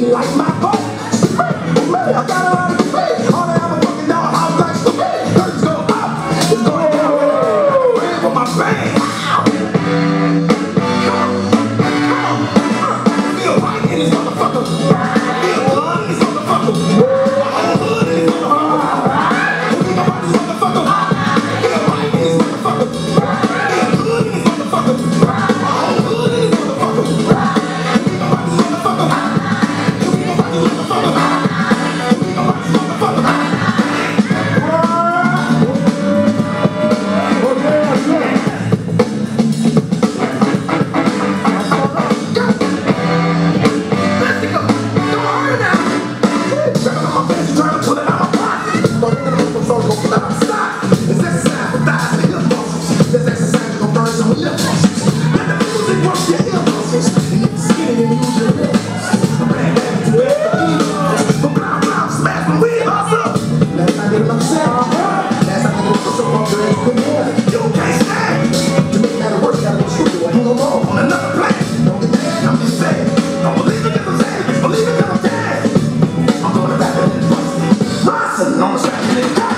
like my a long.